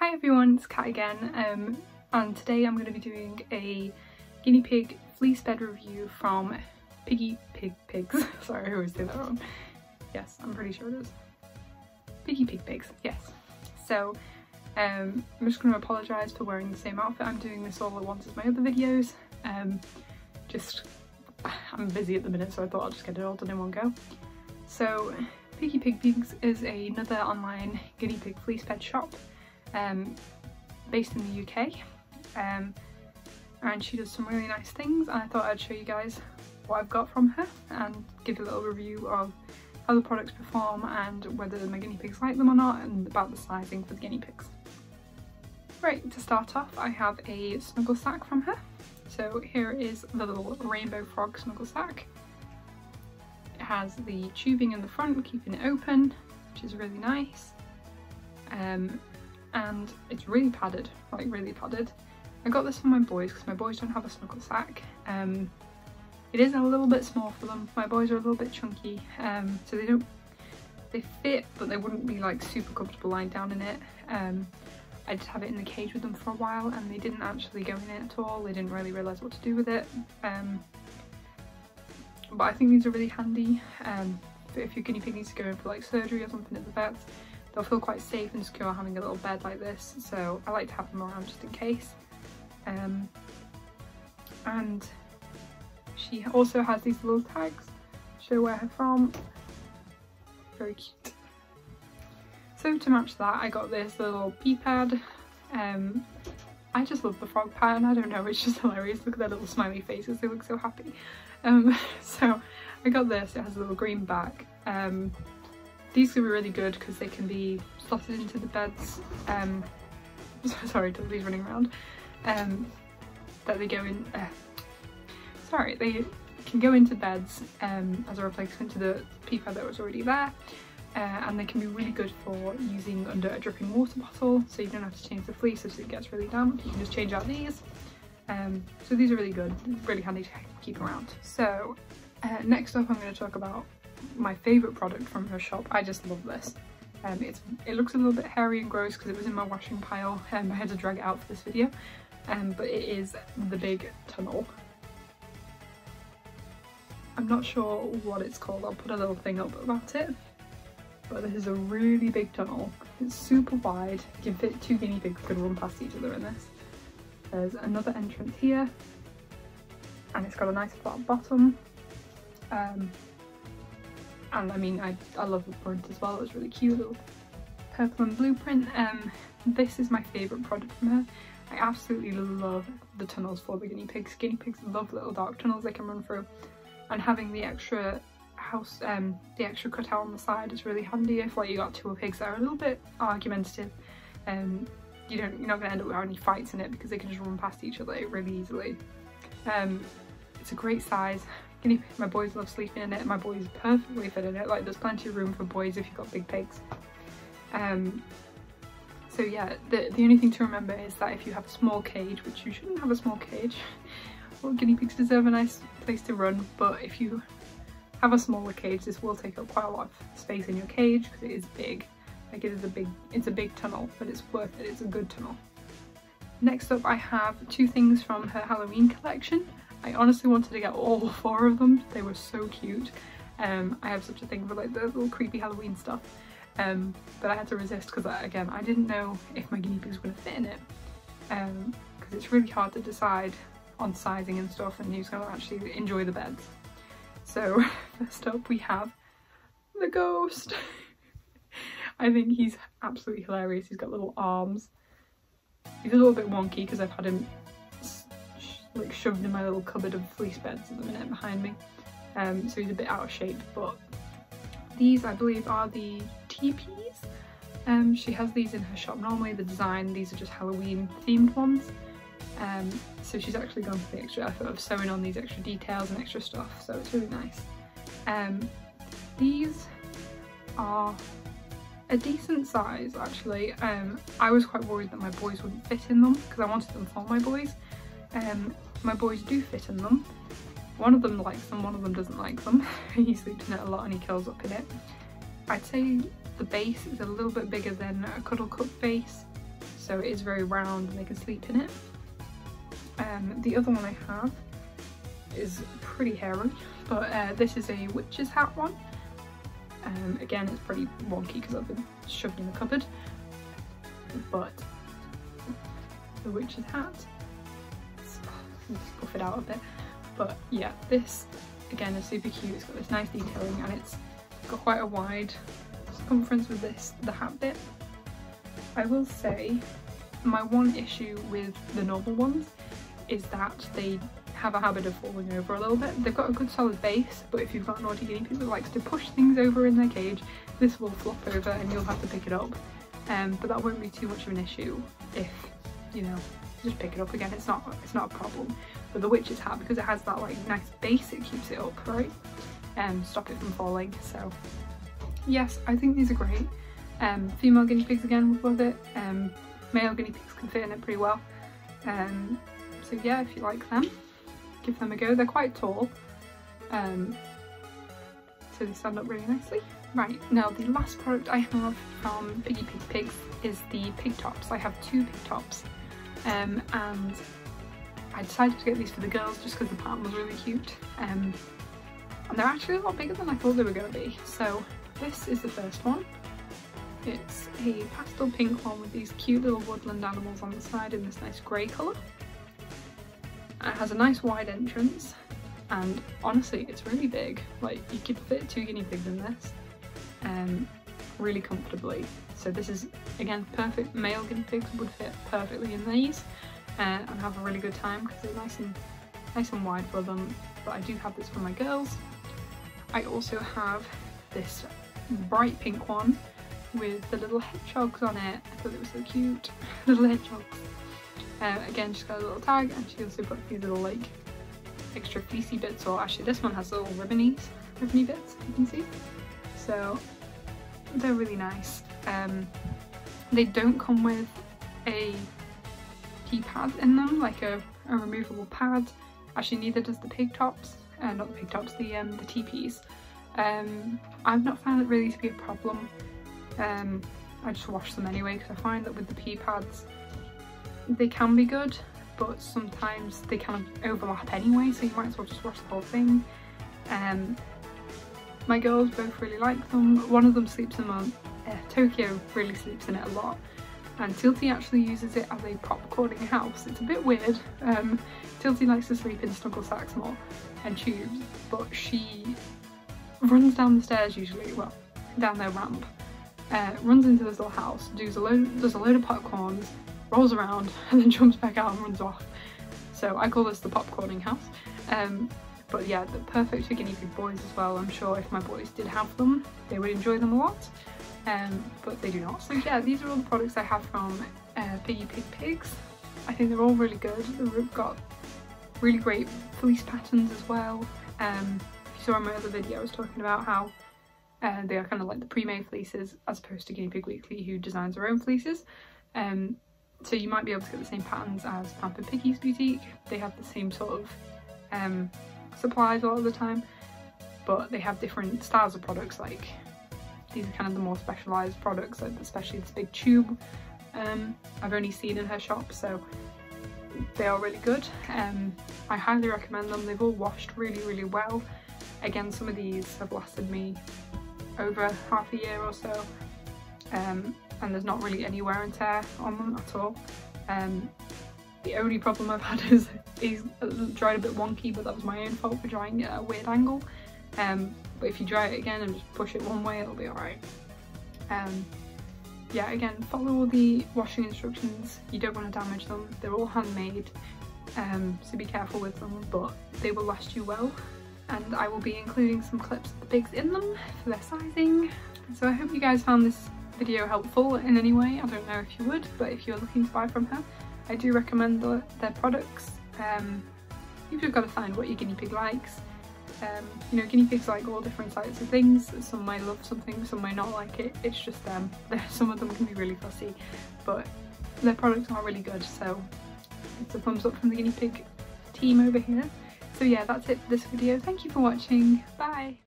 Hi everyone, it's Kat again um, and today I'm going to be doing a guinea pig fleece bed review from Piggy Pig Pigs. Sorry, I always say that wrong. Yes, I'm pretty sure it is. Piggiepigpigs, yes. So um, I'm just going to apologise for wearing the same outfit. I'm doing this all at once as my other videos. Um, just, I'm busy at the minute so I thought I'll just get it all done in one go. So Piggiepigpigs is another online guinea pig fleece bed shop um, based in the UK um, and she does some really nice things and I thought I'd show you guys what I've got from her and give a little review of how the products perform and whether my guinea pigs like them or not and about the sizing for the guinea pigs. Right, to start off I have a snuggle sack from her. So here is the little rainbow frog snuggle sack. It has the tubing in the front keeping it open, which is really nice. Um, and it's really padded, like really padded. I got this for my boys because my boys don't have a snuggle sack. Um, it is a little bit small for them. My boys are a little bit chunky, um, so they don't, they fit, but they wouldn't be like super comfortable lying down in it. Um, I did have it in the cage with them for a while and they didn't actually go in it at all. They didn't really realise what to do with it. Um, but I think these are really handy um, if your guinea pig needs to go in for like surgery or something at the vets they'll feel quite safe and secure having a little bed like this so I like to have them around just in case. Um, and she also has these little tags show where they're from. Very cute. So to match that I got this little pee pad um, I just love the frog pattern I don't know it's just hilarious. Look at their little smiley faces. They look so happy. Um, so I got this. It has a little green back. Um, these can be really good because they can be slotted into the beds. Um, sorry, Dudley's running around. Um, that they go in. Uh, sorry, they can go into beds um, as a replacement to the pee pad that was already there. Uh, and they can be really good for using under a dripping water bottle so you don't have to change the fleece if it gets really damp you can just change out these um, so these are really good really handy to keep around so uh, next up I'm going to talk about my favourite product from her shop. I just love this. Um, it's, it looks a little bit hairy and gross because it was in my washing pile and um, I had to drag it out for this video. Um, but it is the big tunnel. I'm not sure what it's called, I'll put a little thing up about it. But this is a really big tunnel. It's super wide, you can fit two guinea pigs could run past each other in this. There's another entrance here and it's got a nice flat bottom. Um, and I mean I, I love the print as well, it was really cute little purple and blue print. Um, this is my favourite product from her. I absolutely love the tunnels for the guinea pigs. Guinea pigs love little dark tunnels they can run through and having the extra house, um, the extra cutout on the side is really handy if like you got two pigs that are a little bit argumentative. Um, you don't, you're not going to end up with any fights in it because they can just run past each other really easily. Um, it's a great size guinea my boys love sleeping in it. My boys perfectly fit in it. Like there's plenty of room for boys if you've got big pigs. Um so yeah the, the only thing to remember is that if you have a small cage which you shouldn't have a small cage well guinea pigs deserve a nice place to run. But if you have a smaller cage this will take up quite a lot of space in your cage because it is big. Like it is a big it's a big tunnel but it's worth it. It's a good tunnel. Next up I have two things from her Halloween collection I honestly wanted to get all four of them. They were so cute. Um, I have such a thing for like the little creepy Halloween stuff. Um, but I had to resist because again, I didn't know if my guinea pigs were going to fit in it. Because um, it's really hard to decide on sizing and stuff and who's going to actually enjoy the beds. So first up we have the ghost. I think he's absolutely hilarious. He's got little arms. He's a little bit wonky because I've had him like shoved in my little cupboard of fleece beds at the minute behind me. Um, so he's a bit out of shape, but these I believe are the teepees. Um, she has these in her shop normally, the design, these are just Halloween themed ones. Um, so she's actually gone for the extra effort of sewing on these extra details and extra stuff, so it's really nice. Um, these are a decent size actually. Um, I was quite worried that my boys wouldn't fit in them because I wanted them for my boys. Um, my boys do fit in them. One of them likes them, one of them doesn't like them. he sleeps in it a lot and he curls up in it. I'd say the base is a little bit bigger than a Cuddle Cup base. so it is very round and they can sleep in it. Um, the other one I have is pretty hairy, but uh, this is a witch's hat one. Um, again, it's pretty wonky because I've been shoved in the cupboard, but the witch's hat, let's puff it out a bit, but yeah, this again is super cute, it's got this nice detailing and it's got quite a wide circumference with this, the hat bit. I will say my one issue with the normal ones is that they have a habit of falling over a little bit. They've got a good solid base, but if you've got an naughty guinea pig that likes to push things over in their cage, this will flop over and you'll have to pick it up. Um, but that won't be too much of an issue if, you know, just pick it up again. It's not it's not a problem. But the witch's hat, because it has that like nice base, it keeps it up, right? And um, stop it from falling. So yes, I think these are great. Um, female guinea pigs again would love it. Um, male guinea pigs can fit in it pretty well. Um, so yeah, if you like them, give them a go. They're quite tall, um, so they stand up really nicely. Right, now the last product I have from Piggiepigpigs is the pig tops. I have two pig tops um, and I decided to get these for the girls just because the pattern was really cute um, and they're actually a lot bigger than I thought they were going to be. So this is the first one. It's a pastel pink one with these cute little woodland animals on the side in this nice grey colour. It has a nice wide entrance and honestly it's really big, like you could fit two guinea pigs in this um, really comfortably. So this is again perfect, male guinea pigs would fit perfectly in these uh, and have a really good time because they're nice and, nice and wide for them but I do have this for my girls. I also have this bright pink one with the little hedgehogs on it. I thought it was so cute, little hedgehogs. Uh, again, she's got a little tag and she also got these little like extra fleecy bits, or actually this one has little ribbonies, ribbony bits, you can see. So they're really nice. Um, they don't come with a key pad in them, like a, a removable pad. Actually, neither does the pig tops, uh, not the pig tops, the, um, the teepees. Um, I've not found it really to be a problem. Um, I just wash them anyway because I find that with the pee pads they can be good but sometimes they kind of overlap anyway so you might as well just wash the whole thing. Um, my girls both really like them. One of them sleeps in them. Uh, Tokyo really sleeps in it a lot and Tilty actually uses it as a popcorning house. It's a bit weird. Um, Tilty likes to sleep in snuggle sacks more and tubes but she runs down the stairs usually, well down their ramp, uh, runs into this little house, does a load, does a load of popcorns, rolls around and then jumps back out and runs off. So I call this the popcorning house. Um, but yeah, the perfect for guinea pig boys as well. I'm sure if my boys did have them, they would enjoy them a lot. Um, but they do not. So yeah, these are all the products I have from uh, Piggiepigpigs. I think they're all really good. They've got really great fleece patterns as well. Um, if you saw in my other video, I was talking about how uh, they are kind of like the pre-made fleeces as opposed to Guinea Pig Weekly who designs their own fleeces. Um, so you might be able to get the same patterns as Pampered Piggy's boutique. They have the same sort of um, supplies a lot of the time, but they have different styles of products like these are kind of the more specialised products, especially this big tube um, I've only seen in her shop, so they are really good. Um, I highly recommend them. They've all washed really, really well. Again, some of these have lasted me over half a year or so. Um, and there's not really any wear and tear on them at all. Um, the only problem I've had is he's dried a bit wonky, but that was my own fault for drying it at a weird angle. Um, but if you dry it again and just push it one way, it'll be alright. Um, yeah, again, follow all the washing instructions. You don't want to damage them. They're all handmade, um, so be careful with them, but they will last you well. And I will be including some clips of the pigs in them for their sizing. So I hope you guys found this video helpful in any way. I don't know if you would, but if you're looking to buy from her, I do recommend the, their products. Um, you've just got to find what your guinea pig likes. Um, you know, guinea pigs like all different types of things. Some might love something, some might not like it. It's just them. some of them can be really fussy, but their products are really good. So it's a thumbs up from the guinea pig team over here. So yeah, that's it for this video. Thank you for watching. Bye.